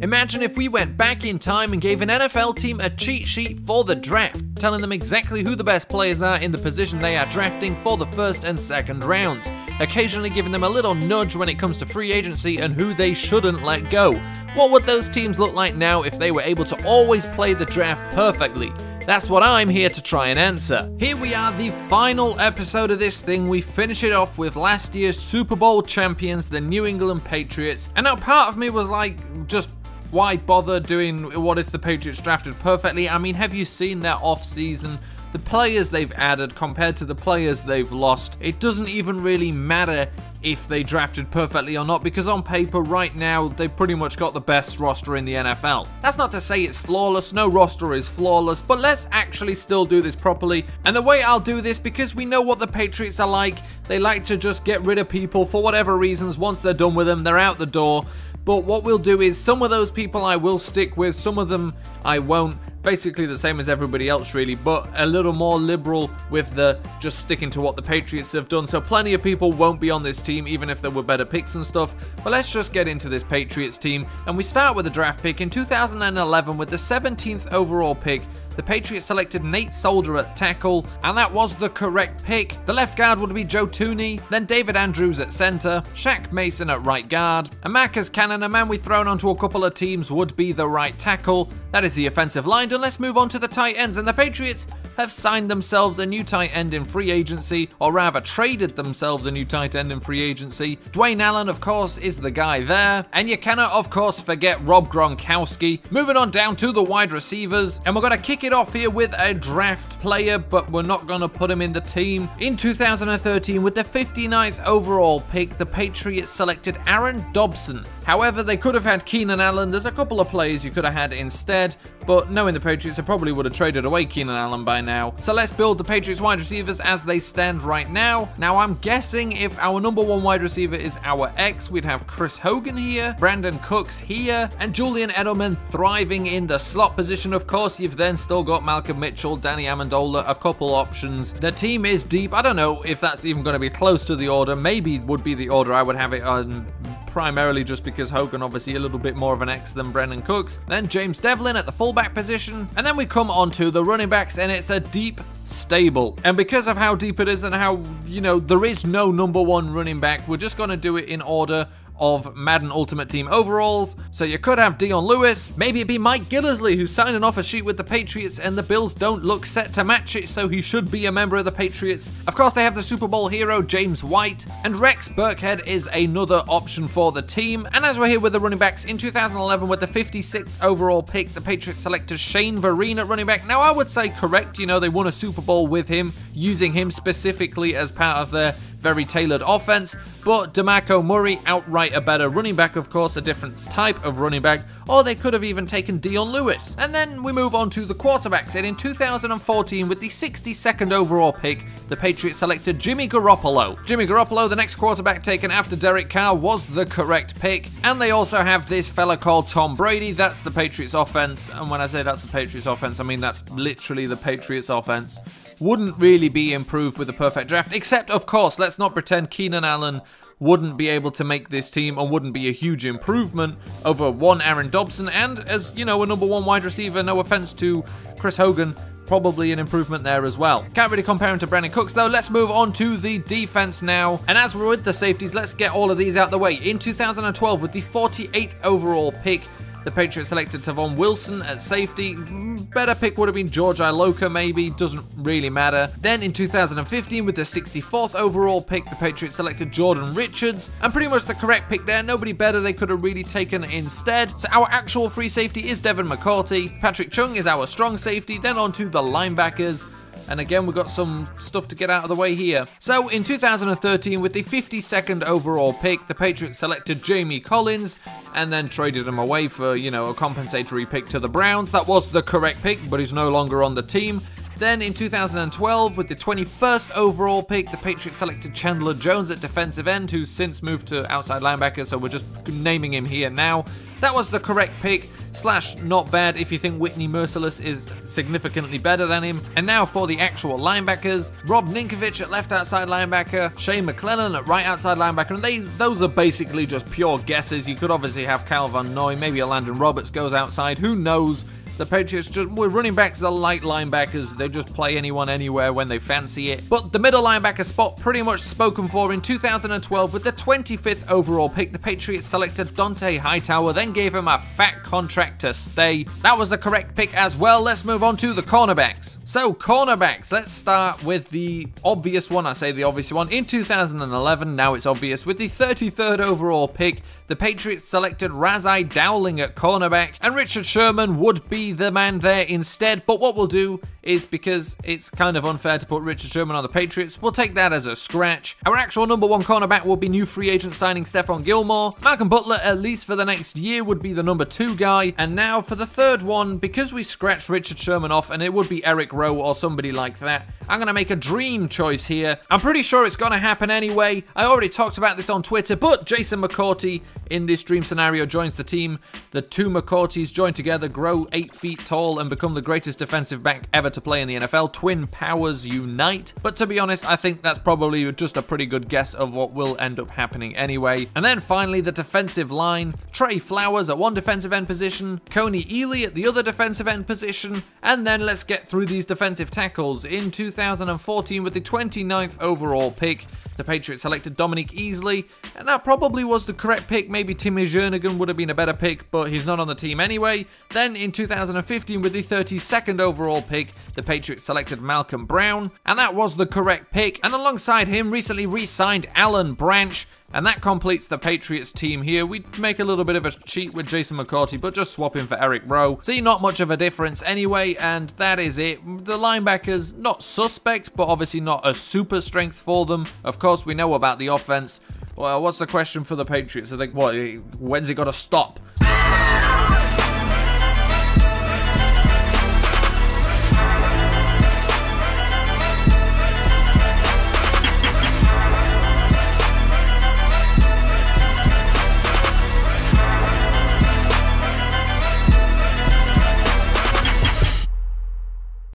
Imagine if we went back in time and gave an NFL team a cheat sheet for the draft, telling them exactly who the best players are in the position they are drafting for the first and second rounds, occasionally giving them a little nudge when it comes to free agency and who they shouldn't let go. What would those teams look like now if they were able to always play the draft perfectly? That's what I'm here to try and answer. Here we are, the final episode of this thing. We finish it off with last year's Super Bowl champions, the New England Patriots. And now part of me was like, just why bother doing what if the Patriots drafted perfectly? I mean, have you seen their off-season? the players they've added compared to the players they've lost, it doesn't even really matter if they drafted perfectly or not because on paper right now they've pretty much got the best roster in the NFL. That's not to say it's flawless, no roster is flawless, but let's actually still do this properly. And the way I'll do this because we know what the Patriots are like, they like to just get rid of people for whatever reasons. Once they're done with them, they're out the door. But what we'll do is some of those people I will stick with, some of them I won't basically the same as everybody else really, but a little more liberal with the just sticking to what the Patriots have done. So plenty of people won't be on this team even if there were better picks and stuff. But let's just get into this Patriots team and we start with a draft pick in 2011 with the 17th overall pick the Patriots selected Nate Solder at tackle, and that was the correct pick. The left guard would be Joe Thuney, then David Andrews at centre, Shaq Mason at right guard, and Marcus Cannon, a man we've thrown onto a couple of teams, would be the right tackle. That is the offensive line, and let's move on to the tight ends. And the Patriots have signed themselves a new tight end in free agency, or rather traded themselves a new tight end in free agency. Dwayne Allen, of course, is the guy there. And you cannot, of course, forget Rob Gronkowski. Moving on down to the wide receivers, and we're going to kick it off here with a draft player, but we're not going to put him in the team. In 2013, with the 59th overall pick, the Patriots selected Aaron Dobson. However, they could have had Keenan Allen. There's a couple of players you could have had instead, but knowing the Patriots, they probably would have traded away Keenan Allen by now. So let's build the Patriots wide receivers as they stand right now. Now, I'm guessing if our number one wide receiver is our X, we'd have Chris Hogan here, Brandin Cooks here, and Julian Edelman thriving in the slot position. Of course, you've then still got Malcolm Mitchell, Danny Amendola, a couple options. The team is deep. I don't know if that's even going to be close to the order. Maybe would be the order I would have it on primarily just because Hogan obviously a little bit more of an X than Brandin Cooks. Then James Develin at the fullback position. And then we come on to the running backs and it's a deep stable. And because of how deep it is and how, you know, there is no number one running back, we're just going to do it in order of Madden Ultimate Team overalls. So you could have Dion Lewis, maybe it'd be Mike Gillislee who's signing off a sheet with the Patriots and the Bills don't look set to match it, so he should be a member of the Patriots. Of course, they have the Super Bowl hero James White, and Rex Burkhead is another option for the team. And as we're here with the running backs, in 2011 with the 56th overall pick, the Patriots selected Shane Vereen at running back. Now I would say correct, you know, they won a Super Bowl with him, using him specifically as part of their very tailored offense, but DeMarco Murray outright a better running back, of course, a different type of running back, or they could have even taken Dion Lewis. And then we move on to the quarterbacks, and in 2014, with the 62nd overall pick, the Patriots selected Jimmy Garoppolo. Jimmy Garoppolo, the next quarterback taken after Derek Carr, was the correct pick, and they also have this fella called Tom Brady, that's the Patriots offense, and when I say that's the Patriots offense, I mean that's literally the Patriots offense wouldn't really be improved with a perfect draft, except, of course, let's not pretend Keenan Allen wouldn't be able to make this team and wouldn't be a huge improvement over one Aaron Dobson and as, you know, a number one wide receiver, no offense to Chris Hogan, probably an improvement there as well. Can't really compare him to Brandin Cooks though. Let's move on to the defense now. And as we're with the safeties, let's get all of these out the way. In 2012, with the 48th overall pick, the Patriots selected Tavon Wilson at safety. Better pick would have been George Iloka, maybe. Doesn't really matter. Then in 2015, with the 64th overall pick, the Patriots selected Jordan Richards. And pretty much the correct pick there. Nobody better they could have really taken instead. So our actual free safety is Devin McCourty. Patrick Chung is our strong safety. Then on to the linebackers. And again, we've got some stuff to get out of the way here. So in 2013, with the 52nd overall pick, the Patriots selected Jamie Collins and then traded him away for, you know, a compensatory pick to the Browns. That was the correct pick, but he's no longer on the team. Then in 2012, with the 21st overall pick, the Patriots selected Chandler Jones at defensive end, who's since moved to outside linebacker, so we're just naming him here now. That was the correct pick, slash not bad if you think Whitney Mercilus is significantly better than him. And now for the actual linebackers, Rob Ninkovich at left outside linebacker, Shane McClellin at right outside linebacker, and they those are basically just pure guesses. You could obviously have Van Noy, maybe a Landon Roberts goes outside, who knows? The Patriots just, well, running backs are light linebackers. They just play anyone anywhere when they fancy it. But the middle linebacker spot pretty much spoken for in 2012 with the 25th overall pick. The Patriots selected Dont'a Hightower, then gave him a fat contract to stay. That was the correct pick as well. Let's move on to the cornerbacks. So, cornerbacks, let's start with the obvious one. I say the obvious one. In 2011, now it's obvious, with the 33rd overall pick, the Patriots selected Ras-I Dowling at cornerback, and Richard Sherman would be the man there instead. But what we'll do is because it's kind of unfair to put Richard Sherman on the Patriots, we'll take that as a scratch. Our actual number one cornerback will be new free agent signing Stephon Gilmore. Malcolm Butler, at least for the next year, would be the number two guy. And now for the third one, because we scratched Richard Sherman off, and it would be Eric Rowe or somebody like that, I'm going to make a dream choice here. I'm pretty sure it's going to happen anyway. I already talked about this on Twitter, but Jason McCourty in this dream scenario joins the team. The two McCourtys join together, grow eight feet tall, and become the greatest defensive back ever to play in the NFL. Twin powers unite. But to be honest, I think that's probably just a pretty good guess of what will end up happening anyway. And then finally, the defensive line. Trey Flowers at one defensive end position, Kony Ealy at the other defensive end position, and then let's get through these defensive tackles. In 2014, with the 29th overall pick, the Patriots selected Dominique Easley, and that probably was the correct pick. Maybe Timmy Jernigan would have been a better pick, but he's not on the team anyway. Then in 2015, with the 32nd overall pick, the Patriots selected Malcolm Brown, and that was the correct pick. And alongside him, recently re signed Alan Branch. And that completes the Patriots team here. We make a little bit of a cheat with Jason McCourty, but just swap him for Eric Rowe. See, not much of a difference anyway, and that is it. The linebackers, not suspect, but obviously not a super strength for them. Of course, we know about the offense. Well, what's the question for the Patriots? I think, what, when's it to stop?